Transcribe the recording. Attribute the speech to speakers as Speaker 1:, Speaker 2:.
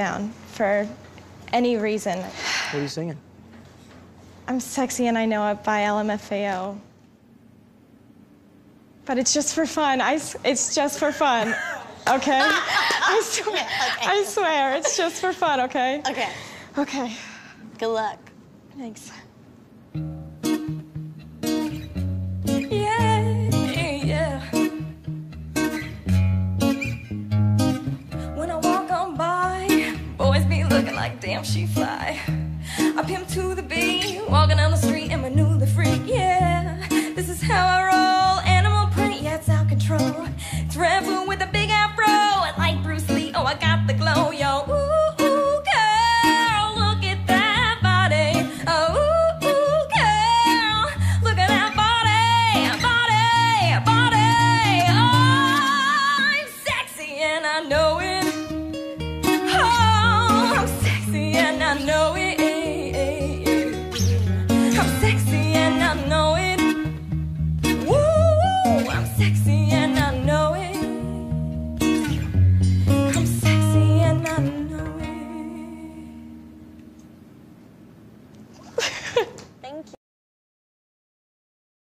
Speaker 1: down for any reason.
Speaker 2: What are you singing?
Speaker 1: I'm sexy and I know it by LMFAO. But it's just for fun. I, it's just for fun. Okay? I swear. I swear. It's just for fun, okay?
Speaker 3: Okay.
Speaker 1: Okay.
Speaker 3: Good luck.
Speaker 1: Thanks.
Speaker 4: Looking like damn she fly. I pimp to the beat, walking down the street and my newly freak. Yeah, this is how I roll. Animal print, yeah, it's out control. It's Bull with a big afro, and like Bruce Lee, oh I got the glow, yo. Ooh, ooh, girl, look at that body. Oh, ooh, ooh, girl, look at that body, body, body. Oh, I'm sexy and I know it. Know it. I'm sexy